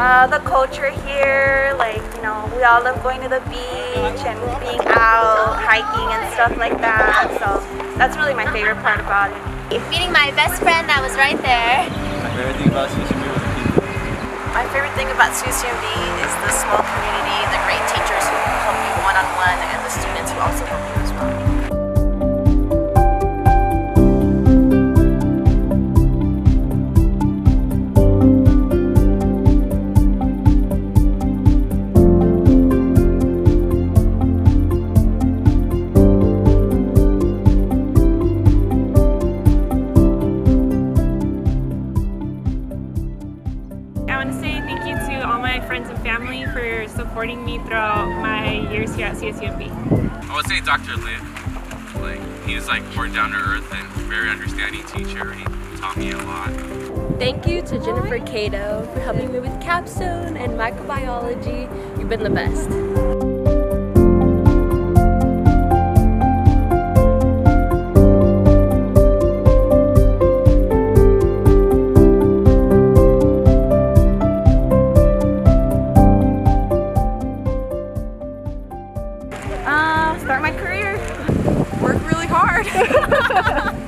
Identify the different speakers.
Speaker 1: love the culture here. Like, you know, we all love going to the beach and being out, hiking and stuff like that. So that's really my favorite part about it.
Speaker 2: Meeting my best friend that was right there.
Speaker 3: My favorite thing about CCMB was the people.
Speaker 4: My favorite thing about CCMB is the small community, the great teachers
Speaker 5: want to say thank you to all my friends and family for supporting me throughout my years here at CSUMB.
Speaker 6: I would say Dr. Lin. Like he's like more down to earth and very understanding teacher. He taught me a lot.
Speaker 7: Thank you to Jennifer Cato for helping me with capstone and microbiology. You've been the best.
Speaker 1: Uh, start my career.
Speaker 4: Work really hard.